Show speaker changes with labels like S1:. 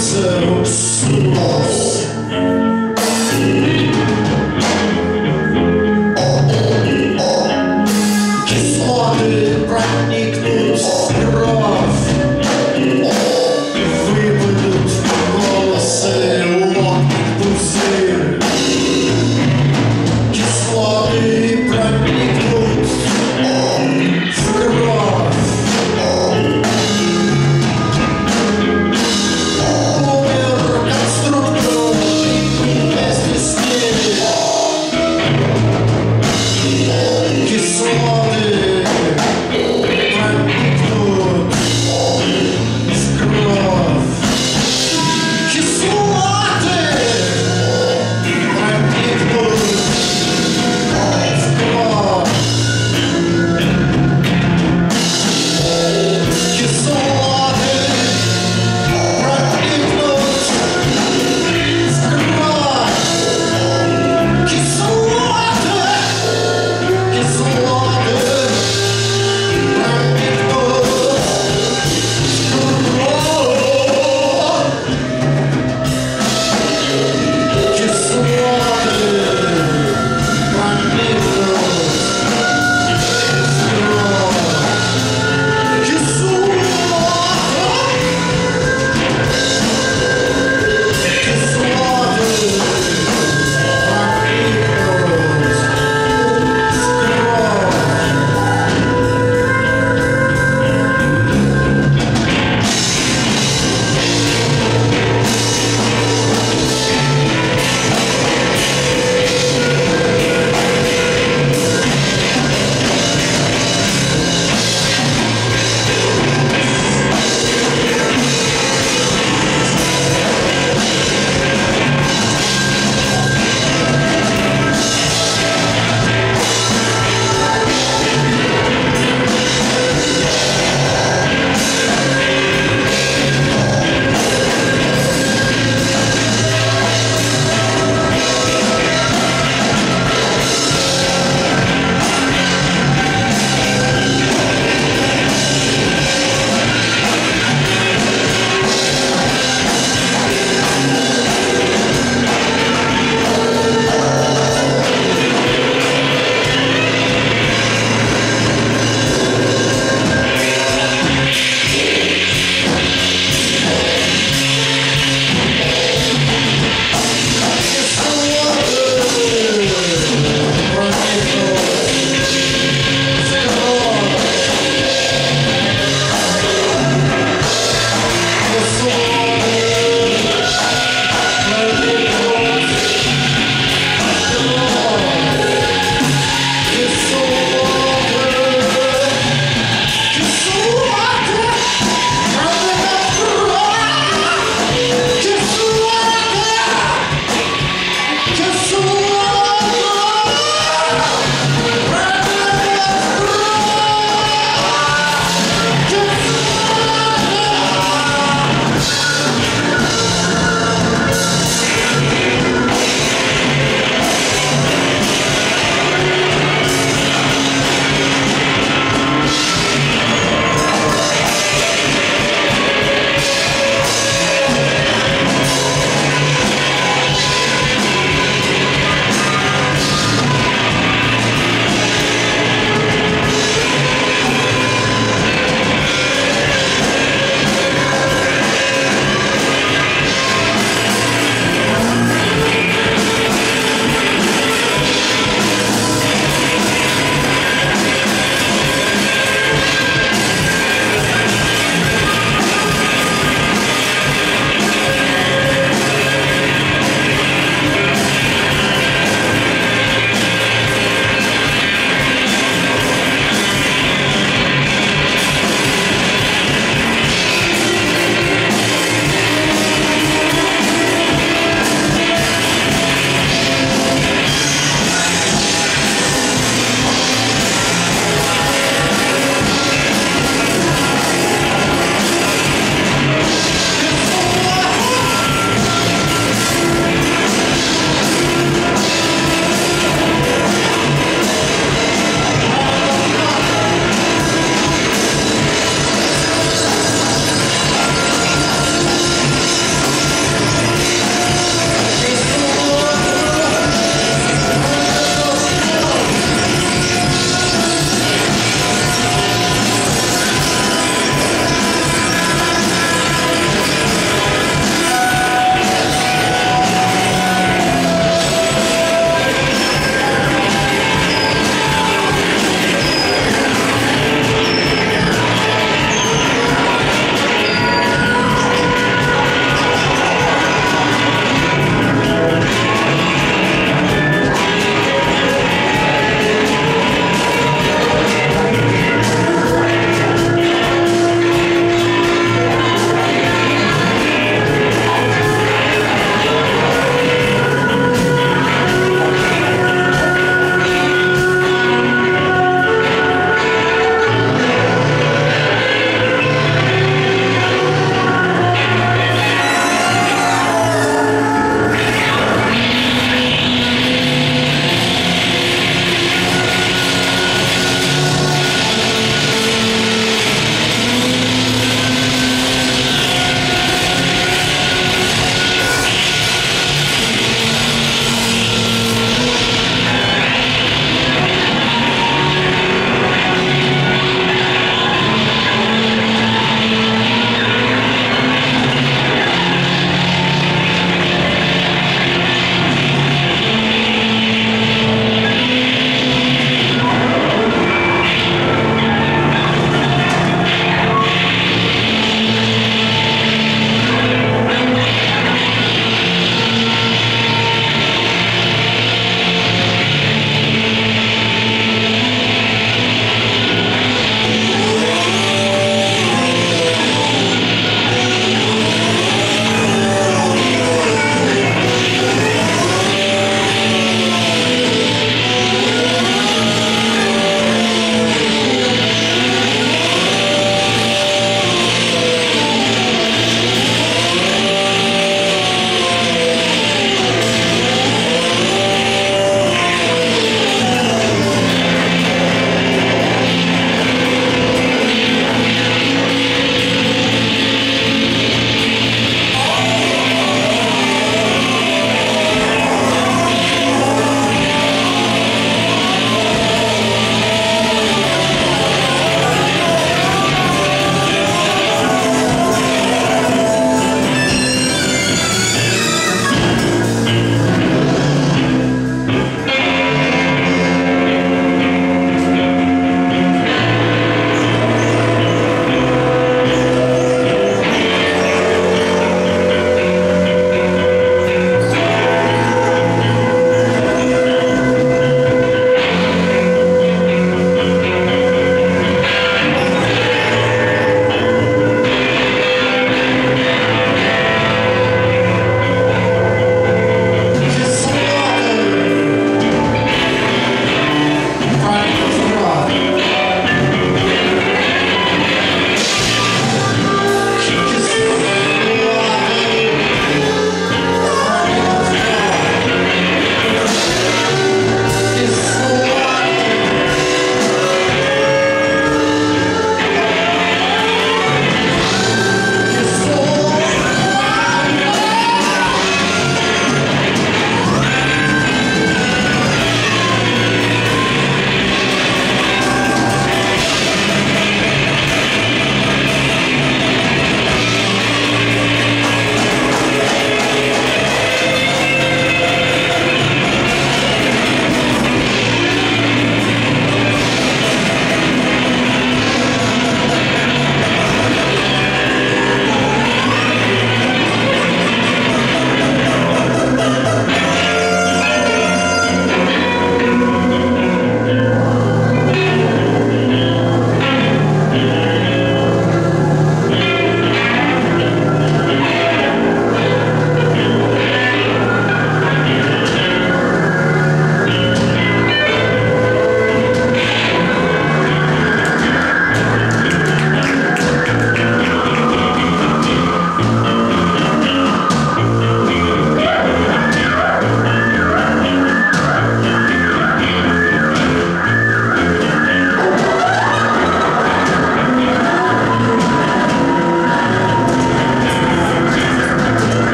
S1: so small.